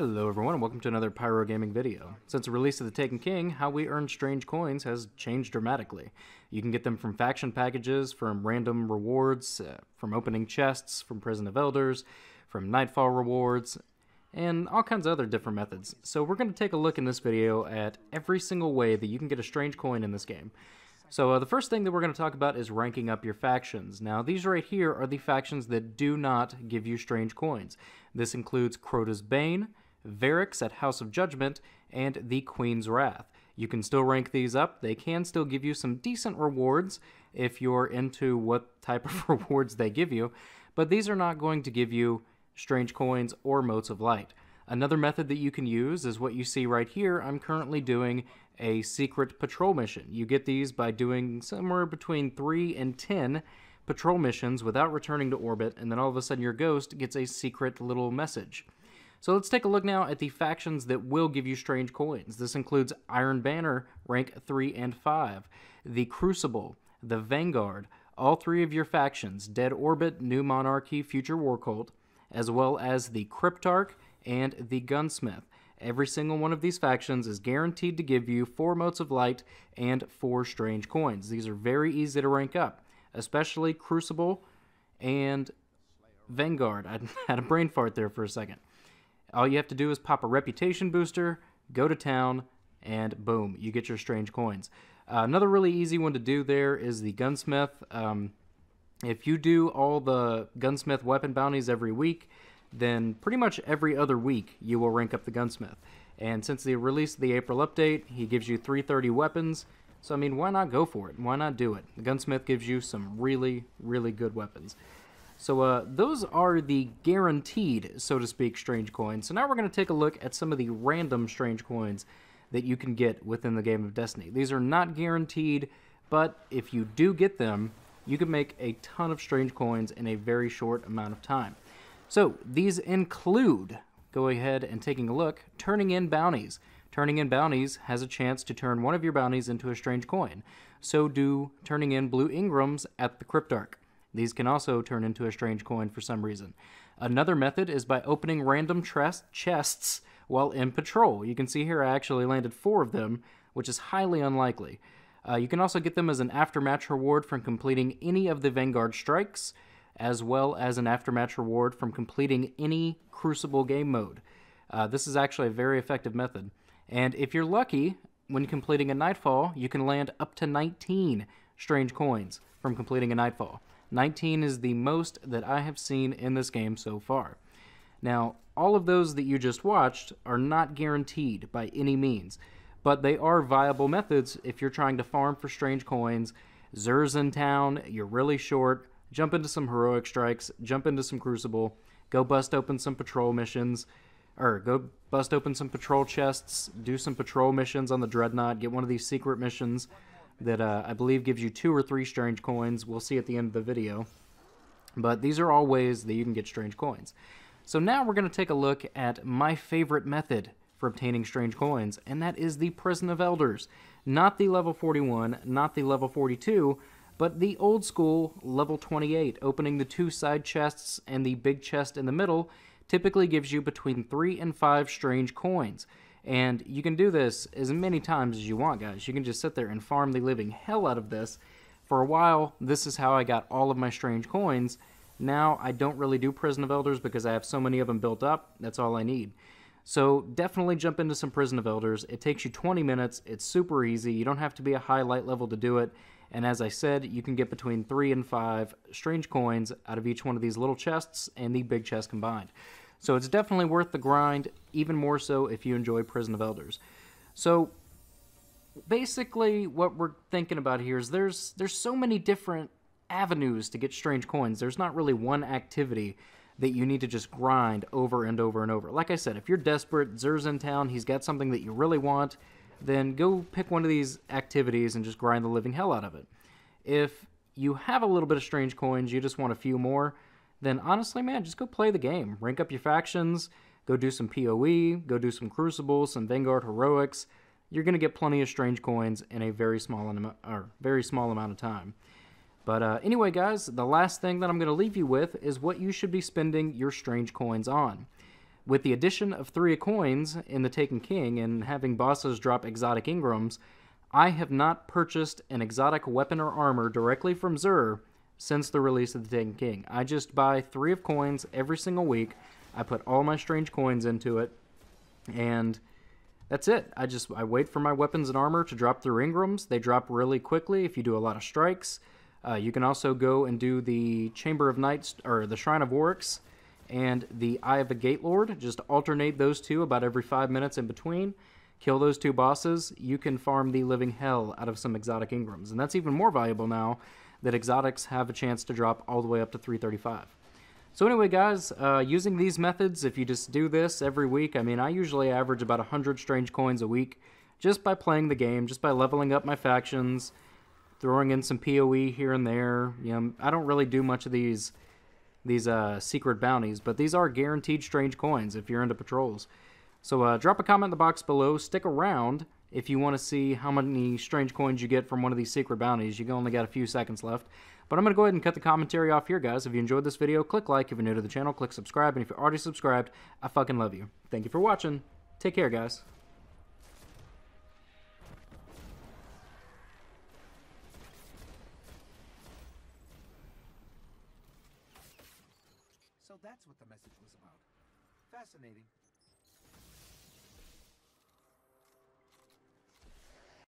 Hello everyone and welcome to another Pyro Gaming video. Since the release of The Taken King, how we earn strange coins has changed dramatically. You can get them from faction packages, from random rewards, uh, from opening chests, from Prison of Elders, from Nightfall rewards, and all kinds of other different methods. So we're going to take a look in this video at every single way that you can get a strange coin in this game. So uh, the first thing that we're going to talk about is ranking up your factions. Now these right here are the factions that do not give you strange coins. This includes Crota's Bane, Variks at House of Judgment, and the Queen's Wrath. You can still rank these up. They can still give you some decent rewards if you're into what type of rewards they give you, but these are not going to give you strange coins or motes of light. Another method that you can use is what you see right here. I'm currently doing a secret patrol mission. You get these by doing somewhere between 3 and 10 patrol missions without returning to orbit, and then all of a sudden your ghost gets a secret little message. So let's take a look now at the factions that will give you strange coins. This includes Iron Banner, rank 3 and 5, the Crucible, the Vanguard, all three of your factions, Dead Orbit, New Monarchy, Future War Cult, as well as the Cryptarch and the Gunsmith. Every single one of these factions is guaranteed to give you 4 motes of light and 4 strange coins. These are very easy to rank up, especially Crucible and Vanguard. I had a brain fart there for a second. All you have to do is pop a reputation booster, go to town, and boom, you get your strange coins. Uh, another really easy one to do there is the gunsmith. Um, if you do all the gunsmith weapon bounties every week, then pretty much every other week you will rank up the gunsmith. And since the release of the April update, he gives you 330 weapons. So I mean, why not go for it? Why not do it? The gunsmith gives you some really, really good weapons. So uh, those are the guaranteed, so to speak, strange coins. So now we're going to take a look at some of the random strange coins that you can get within the game of Destiny. These are not guaranteed, but if you do get them, you can make a ton of strange coins in a very short amount of time. So these include, go ahead and taking a look, turning in bounties. Turning in bounties has a chance to turn one of your bounties into a strange coin. So do turning in blue Engrams at the Cryptarch. These can also turn into a strange coin for some reason. Another method is by opening random chests while in patrol. You can see here I actually landed four of them, which is highly unlikely. Uh, you can also get them as an aftermatch reward from completing any of the Vanguard strikes, as well as an aftermatch reward from completing any Crucible game mode. Uh, this is actually a very effective method. And if you're lucky, when completing a Nightfall, you can land up to 19 strange coins from completing a Nightfall. 19 is the most that I have seen in this game so far. Now, all of those that you just watched are not guaranteed by any means, but they are viable methods if you're trying to farm for strange coins. Xur's in town, you're really short, jump into some heroic strikes, jump into some crucible, go bust open some patrol missions, or go bust open some patrol chests, do some patrol missions on the Dreadnought, get one of these secret missions, that uh, I believe gives you two or three strange coins. We'll see at the end of the video. But these are all ways that you can get strange coins. So now we're going to take a look at my favorite method for obtaining strange coins, and that is the Prison of Elders. Not the level 41, not the level 42, but the old school level 28, opening the two side chests and the big chest in the middle, typically gives you between 3 and 5 strange coins. And you can do this as many times as you want, guys. You can just sit there and farm the living hell out of this. For a while, this is how I got all of my strange coins. Now, I don't really do Prison of Elders because I have so many of them built up. That's all I need. So definitely jump into some Prison of Elders. It takes you 20 minutes. It's super easy. You don't have to be a high light level to do it. And as I said, you can get between 3 and 5 strange coins out of each one of these little chests and the big chest combined. So it's definitely worth the grind, even more so if you enjoy Prison of Elders. So basically what we're thinking about here is there's there's so many different avenues to get strange coins. There's not really one activity that you need to just grind over and over and over. Like I said, if you're desperate, Xur's in town, he's got something that you really want, then go pick one of these activities and just grind the living hell out of it. If you have a little bit of strange coins, you just want a few more, then honestly, man, just go play the game. Rank up your factions, go do some PoE, go do some Crucible, some Vanguard Heroics. You're to get plenty of strange coins in a very small amount, or very small amount of time. But uh, anyway, guys, the last thing that I'm to leave you with is what you should be spending your strange coins on. With the addition of three coins in the Taken King and having bosses drop exotic Engrams, I have not purchased an exotic weapon or armor directly from Xur since the release of the Taken King. I just buy three of coins every single week. I put all my strange coins into it, and that's it. I just I wait for my weapons and armor to drop through Engrams. They drop really quickly if you do a lot of strikes. Uh, you can also go and do the Chamber of Knights or the Shrine of Oryx and the Eye of the Gate Lord. Just alternate those two about every five minutes in between. Kill those two bosses. You can farm the living hell out of some exotic Engrams, and that's even more valuable now that exotics have a chance to drop all the way up to 335. So anyway, guys, uh, using these methods, if you just do this every week, I mean, I usually average about 100 strange coins a week just by playing the game, just by leveling up my factions, throwing in some PoE here and there. You know, I don't really do much of these these uh, secret bounties, but these are guaranteed strange coins if you're into patrols. So uh, drop a comment in the box below. Stick around if you want to see how many strange coins you get from one of these secret bounties. You only got a few seconds left. But I'm going to go ahead and cut the commentary off here, guys. If you enjoyed this video, click like. If you're new to the channel, click subscribe. And if you're already subscribed, I fucking love you. Thank you for watching. Take care, guys. So that's what the message was about. Fascinating.